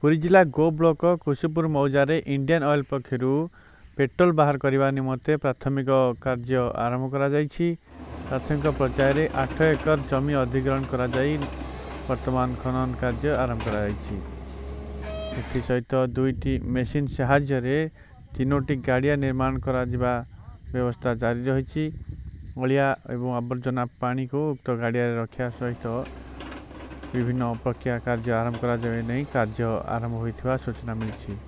ପୁରୀ ଜିଲ୍ଲା ଗୋ ବ୍ଲକ କୁସୁପୁର ମୌଜାରେ ଇଣ୍ଡିଆନ୍ ଅଏଲ୍ ପକ୍ଷରୁ ପେଟ୍ରୋଲ ବାହାର କରିବା ନିମନ୍ତେ ପ୍ରାଥମିକ କାର୍ଯ୍ୟ ଆରମ୍ଭ କରାଯାଇଛି ପ୍ରାଥମିକ ପର୍ଯ୍ୟାୟରେ ଆଠ ଏକର ଜମି ଅଧିଗ୍ରହଣ କରାଯାଇ ବର୍ତ୍ତମାନ ଖନନ କାର୍ଯ୍ୟ ଆରମ୍ଭ କରାଯାଇଛି ଏଥିସହିତ ଦୁଇଟି ମେସିନ୍ ସାହାଯ୍ୟରେ ତିନୋଟି ଗାଡ଼ିଆ ନିର୍ମାଣ କରାଯିବା ବ୍ୟବସ୍ଥା ଜାରି ରହିଛି ଅଳିଆ ଏବଂ ଆବର୍ଜନା ପାଣିକୁ ଉକ୍ତ ଗାଡ଼ିଆରେ ରଖିବା ସହିତ ବିଭିନ୍ନ ପ୍ରକ୍ରିୟା କାର୍ଯ୍ୟ ଆରମ୍ଭ କରାଯାଇ ନେଇ କାର୍ଯ୍ୟ ଆରମ୍ଭ ହୋଇଥିବା ସୂଚନା ମିଳିଛି